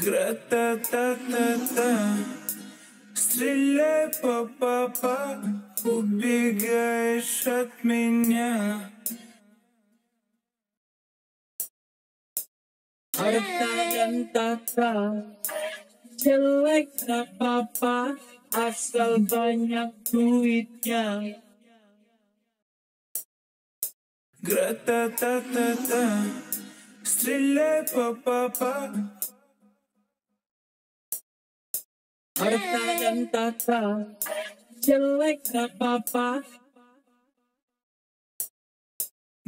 Гра-та-та-та-та. Стреляй, папа, убегаешь от меня. Tata Jelek tak apa Asal banyak duitnya Гра-та-та-та-та. Стреляй, папа, Harta dan tata Jelek tak apa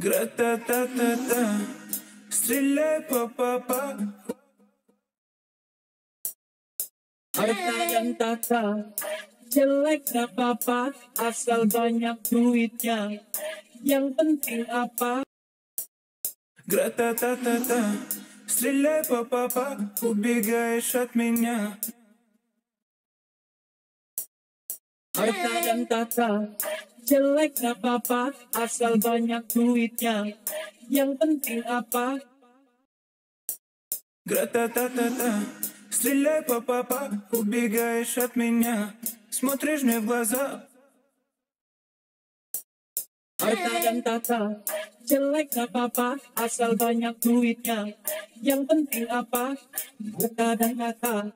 Гра-та-та-та-та Стреляй, папа, Harta dan tata Jelek tak apa Asal banyak duitnya Yang penting apa Гра-та-та-та-та Стреляй, папа, убегаешь от меня Harta dan tata Jelek tak apa Asal banyak duitnya Yang penting apa Гра-та-та-та-та Стреляй, папа, убегаешь от меня Смотришь мне в глаза Harta dan tata Jelek tak apa Asal banyak duitnya Yang penting apa Harta dan tata